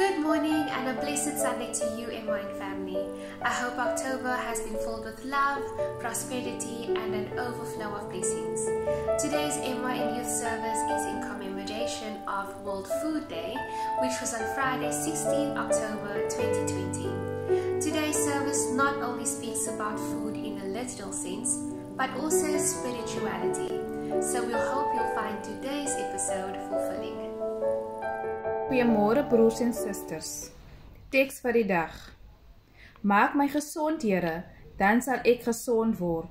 Good morning and a blessed Sunday to you and my family. I hope October has been filled with love, prosperity, and an overflow of blessings. Today's MYN Youth Service is in commemoration of World Food Day, which was on Friday, 16 October 2020. Today's service not only speaks about food in a literal sense, but also spirituality. So we'll hope you'll find today's episode. Goeiemôre broers en susters. Teks vir die dag. Maak my gesond, Here, dan sal ek gesond word.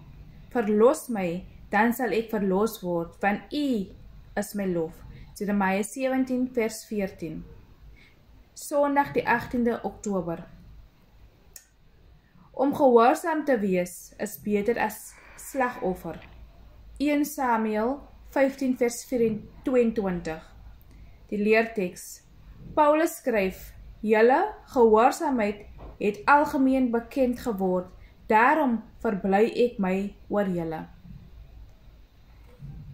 Verlos my, dan sal ek verlos word, want U is my lof. Jeremia 17 vers 14. Sondag die 18de Oktober. Om gehoorsaam te wees is beter as slagoffer. 1 Samuel 15 vers 22. Die leerteks Paulus skryf: "Julle gehoorsaamheid het algemeen bekend geword, daarom verbly ek my oor julle."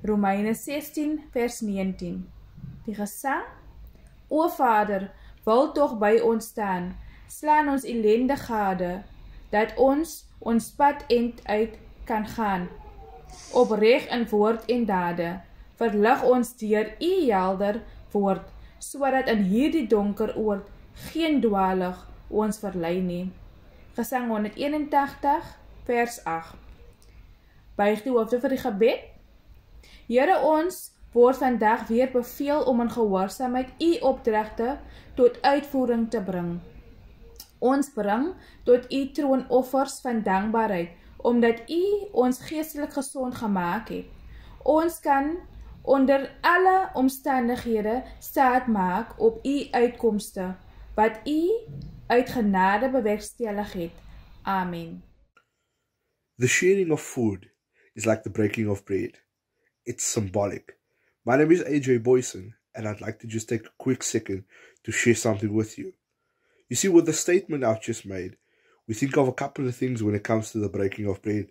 Romeine 16 vers 19. Die gesang: O Vader, wil tog by ons staan, slaan ons ellende gade, dat ons ons pad end uit kan gaan. Opreg in woord en dade, verlig ons deur u helder woord sodat in hierdie donker oord geen dwalig ons verlei nie. Gesang 181 vers 8. Buig die hoofde vir die gebed. Here ons word vandag weer beveel om in gehoorsaamheid u opdragte tot uitvoering te bring. Ons bring tot u troon offers van dankbaarheid omdat u ons geestelik gesond gemaak het. Ons kan onder alle omstandighede staat maak op u uitkomste wat u uit genade bewerkstellig het. Amen. The sharing of food is like the breaking of bread. It's symbolic. My name is AJ Boyson, and I'd like to just take a quick second to share something with you. You see, with the statement I've just made, we think of a couple of things when it comes to the breaking of bread.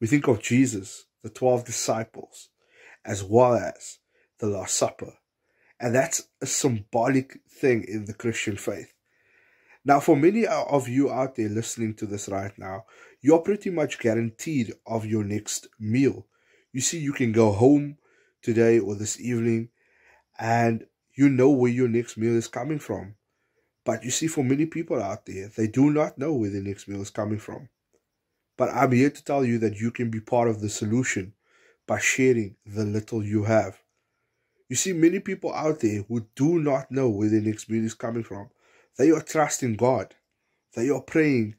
We think of Jesus, the 12 disciples, as well as the Last Supper. And that's a symbolic thing in the Christian faith. Now, for many of you out there listening to this right now, you're pretty much guaranteed of your next meal. You see, you can go home today or this evening and you know where your next meal is coming from. But you see, for many people out there, they do not know where their next meal is coming from. But I'm here to tell you that you can be part of the solution by sharing the little you have. You see, many people out there who do not know where their next meal is coming from. They are trusting God. They are praying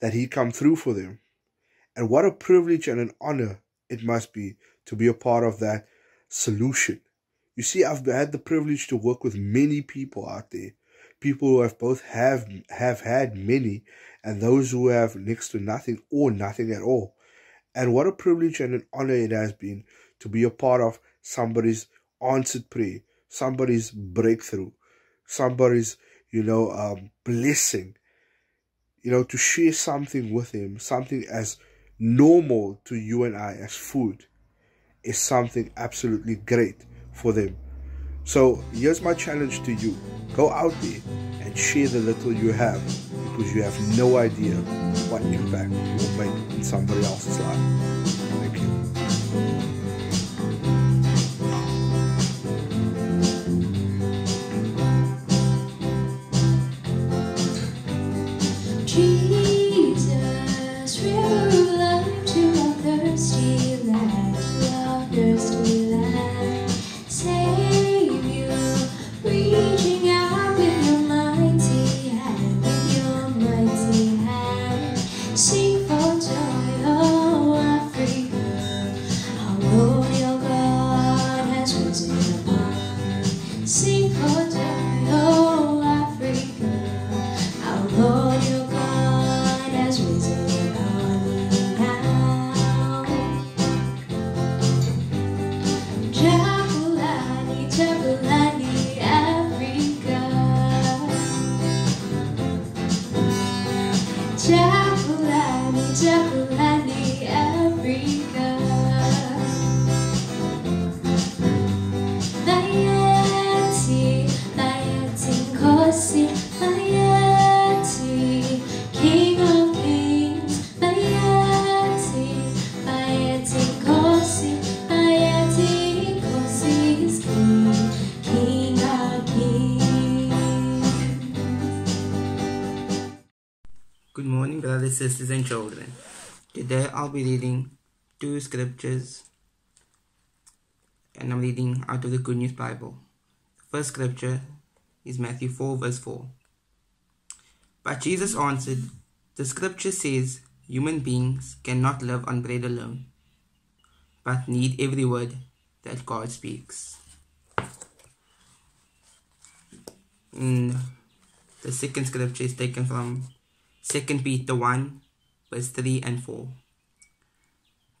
that He come through for them. And what a privilege and an honor it must be to be a part of that solution. You see, I've had the privilege to work with many people out there. People who have both have have had many and those who have next to nothing or nothing at all. And what a privilege and an honor it has been to be a part of somebody's answered prayer, somebody's breakthrough, somebody's, you know, um, blessing. You know, to share something with him, something as normal to you and I as food, is something absolutely great for them. So here's my challenge to you go out there and share the little you have because you have no idea what impact you will make in somebody else's life. Sisters, and children. Today I'll be reading two scriptures, and I'm reading out of the Good News Bible. The first scripture is Matthew 4, verse 4. But Jesus answered, The scripture says human beings cannot live on bread alone, but need every word that God speaks. And the second scripture is taken from 2 Peter 1, verse 3 and 4.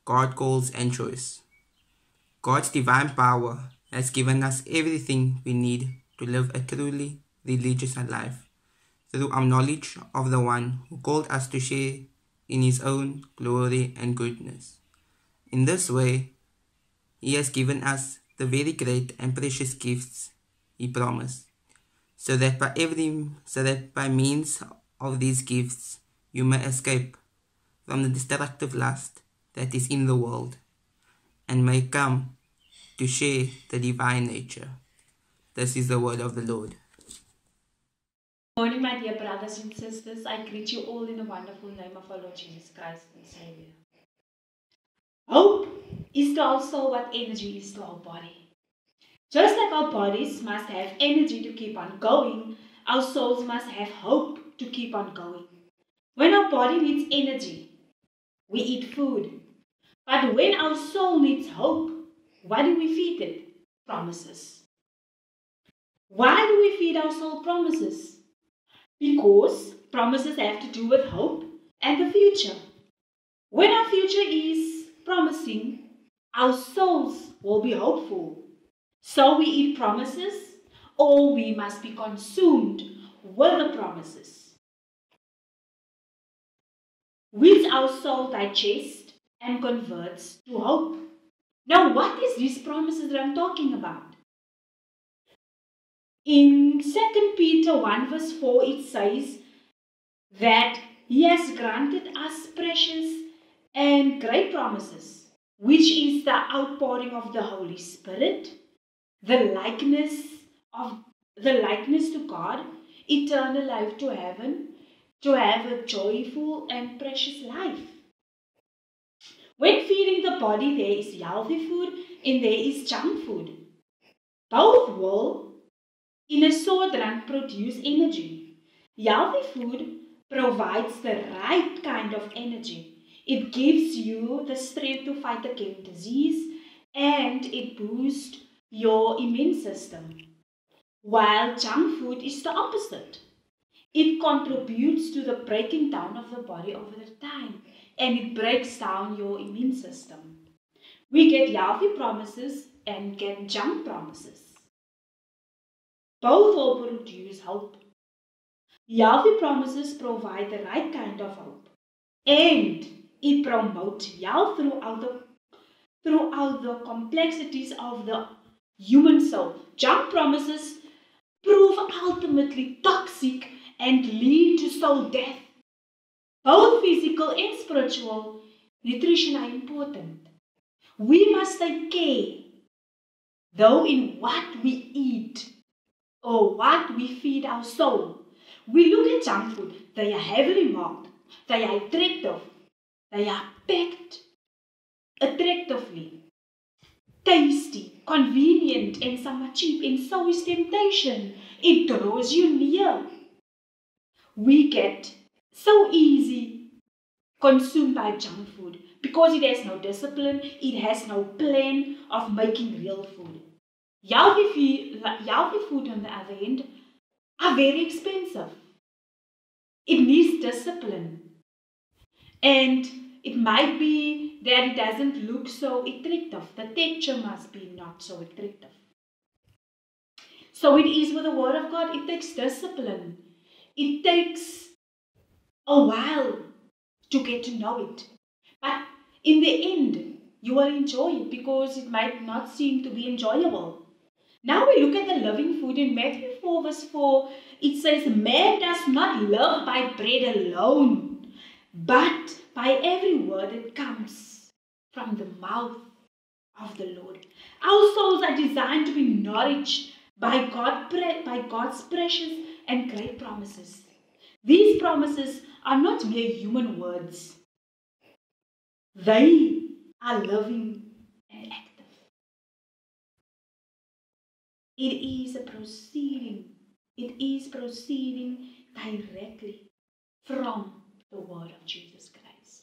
God calls and choice. God's divine power has given us everything we need to live a truly religious life through our knowledge of the one who called us to share in his own glory and goodness. In this way, he has given us the very great and precious gifts he promised, so that by every so that by means of these gifts you may escape from the destructive lust that is in the world, and may come to share the divine nature. This is the word of the Lord. Morning, my dear brothers and sisters. I greet you all in the wonderful name of our Lord Jesus Christ and Savior. Hope is to our soul what energy is to our body. Just like our bodies must have energy to keep on going, our souls must have hope to keep on going. When our body needs energy, we eat food. But when our soul needs hope, what do we feed it? Promises. Why do we feed our soul promises? Because promises have to do with hope and the future. When our future is promising, our souls will be hopeful. So we eat promises, or we must be consumed with the promises, which our soul digests and converts to hope. Now, what is these promises that I'm talking about? In 2 Peter 1 verse 4, it says that He has granted us precious and great promises, which is the outpouring of the Holy Spirit, the likeness of the likeness to God, eternal life to heaven, to have a joyful and precious life. When feeding the body, there is healthy food and there is junk food. Both will, in a short run, produce energy. Healthy food provides the right kind of energy. It gives you the strength to fight against disease and it boosts your immune system. While junk food is the opposite. It contributes to the breaking down of the body over the time and it breaks down your immune system. We get healthy promises and get junk promises. Both will produce hope. Healthy promises provide the right kind of hope and it promotes health throughout the, throughout the complexities of the human soul. Junk promises prove ultimately toxic and lead to soul death. Both physical and spiritual nutrition are important. We must take care, though, in what we eat or what we feed our soul. We look at junk food, they are heavily marked, they are attractive, they are packed attractively, tasty, convenient, and somewhat cheap, and so is temptation. It draws you near. We get so easy consumed by junk food because it has no discipline, it has no plan of making real food. Healthy food, on the other hand, are very expensive. It needs discipline. And it might be that it doesn't look so attractive. The texture must be not so attractive. So it is with the Word of God, it takes discipline. It takes a while to get to know it. But in the end, you will enjoy it because it might not seem to be enjoyable. Now we look at the living food in Matthew 4, verse 4. It says, Man does not live by bread alone, but by every word that comes from the mouth of the Lord. Our souls are designed to be nourished by, God, by God's precious and great promises. These promises are not mere human words, they are loving and active. It is a proceeding, it is proceeding directly from the word of Jesus Christ.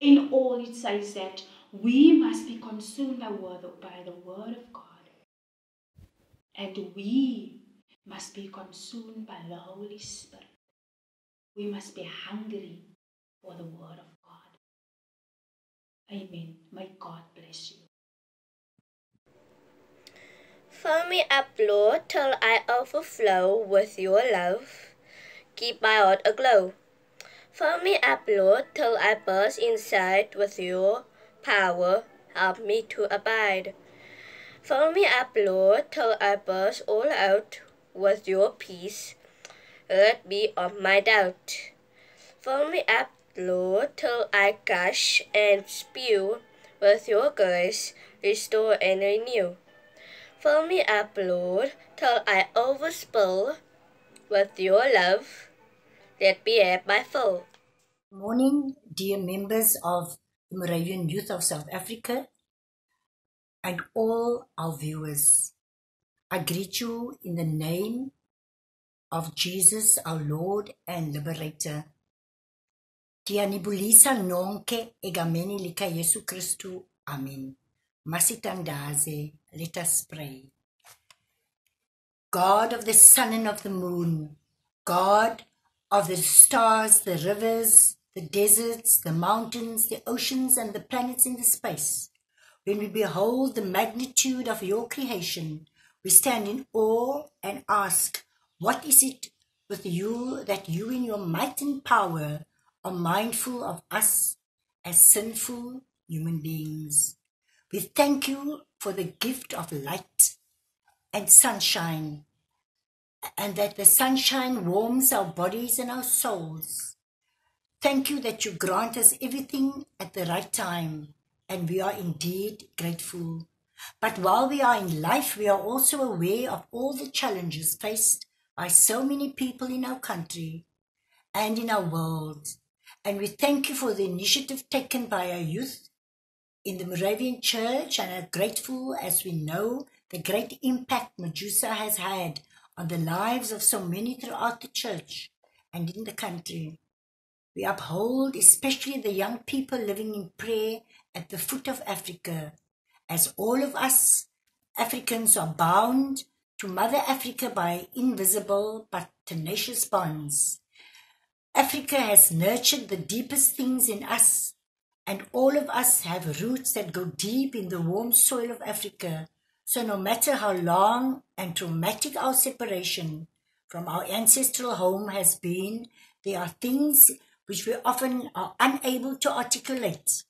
In all, it says that we must be consumed by, by the word of God. And we must be consumed by the Holy Spirit. We must be hungry for the word of God. Amen. May God bless you. Fill me up, Lord, till I overflow with your love. Keep my heart aglow. Fill me up, Lord, till I burst inside with your power. Help me to abide. Fill me up, Lord, till I burst all out with your peace. Let me of my doubt. Fill me up, Lord, till I gush and spew with your grace. Restore and renew. Fill me up, Lord, till I overspill with your love. Let me have my fill. Morning, dear members of the Moravian Youth of South Africa and all our viewers. I greet you in the name of Jesus, our Lord and Liberator. Tianibulisa nonke egameni lika Yesu Kristu. Amen. Masitandaze, let us pray. God of the sun and of the moon, God of the stars, the rivers, the deserts, the mountains, the oceans, and the planets in the space. When we behold the magnitude of your creation, we stand in awe and ask, What is it with you that you, in your might and power, are mindful of us as sinful human beings? We thank you for the gift of light and sunshine, and that the sunshine warms our bodies and our souls. Thank you that you grant us everything at the right time, and we are indeed grateful. But while we are in life, we are also aware of all the challenges faced by so many people in our country and in our world. And we thank you for the initiative taken by our youth in the Moravian Church and are grateful as we know the great impact Medusa has had on the lives of so many throughout the church and in the country. We uphold especially the young people living in prayer at the foot of Africa, as all of us Africans are bound to Mother Africa by invisible but tenacious bonds. Africa has nurtured the deepest things in us, and all of us have roots that go deep in the warm soil of Africa. So, no matter how long and traumatic our separation from our ancestral home has been, there are things which we often are unable to articulate,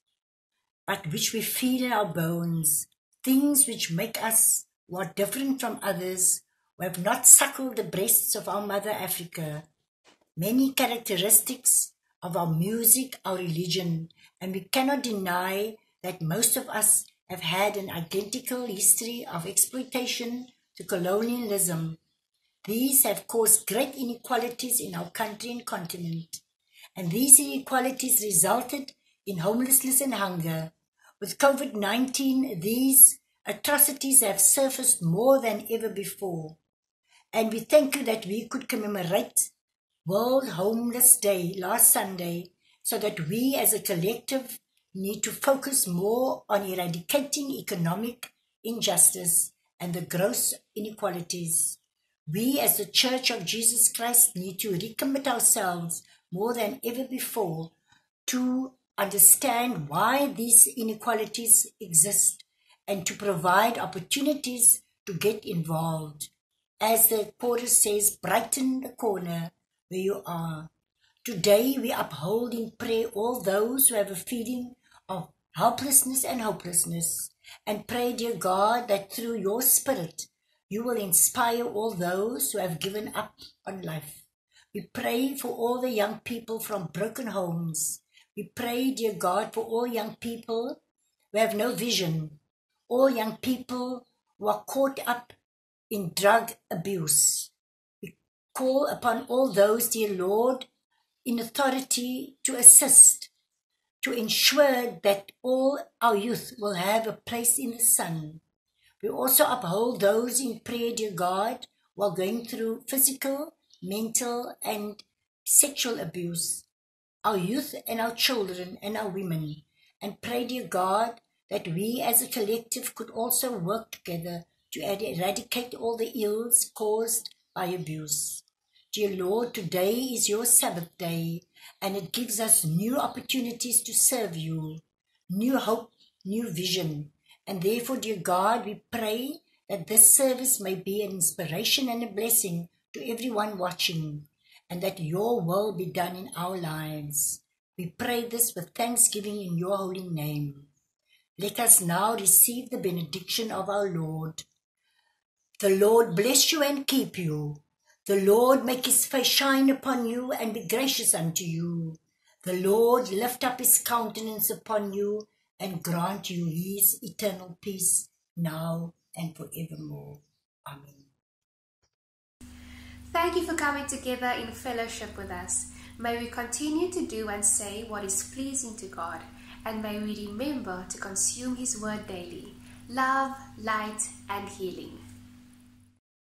but which we feel in our bones, things which make us who are different from others who have not suckled the breasts of our mother Africa. Many characteristics of our music, our religion, and we cannot deny that most of us have had an identical history of exploitation to colonialism. These have caused great inequalities in our country and continent, and these inequalities resulted in homelessness and hunger. With COVID 19, these atrocities have surfaced more than ever before. And we thank you that we could commemorate World Homeless Day last Sunday so that we as a collective need to focus more on eradicating economic injustice and the gross inequalities. We as the Church of Jesus Christ need to recommit ourselves more than ever before to understand why these inequalities exist and to provide opportunities to get involved. As the chorus says, brighten the corner where you are. Today we uphold in prayer all those who have a feeling of helplessness and hopelessness, and pray, dear God, that through your Spirit you will inspire all those who have given up on life. We pray for all the young people from broken homes. We pray, dear God, for all young people who have no vision, all young people who are caught up in drug abuse. We call upon all those, dear Lord, in authority to assist, to ensure that all our youth will have a place in the sun. We also uphold those in prayer, dear God, while going through physical, mental, and sexual abuse, our youth and our children and our women, and pray, dear God, that we as a collective could also work together to er- eradicate all the ills caused by abuse. Dear Lord, today is your Sabbath day, and it gives us new opportunities to serve you, new hope, new vision. And therefore, dear God, we pray that this service may be an inspiration and a blessing to everyone watching, and that your will be done in our lives. We pray this with thanksgiving in your holy name. Let us now receive the benediction of our Lord. The Lord bless you and keep you. The Lord make his face shine upon you and be gracious unto you. The Lord lift up his countenance upon you and grant you his eternal peace now and forevermore. Amen. Thank you for coming together in fellowship with us. May we continue to do and say what is pleasing to God, and may we remember to consume His word daily. Love, light, and healing.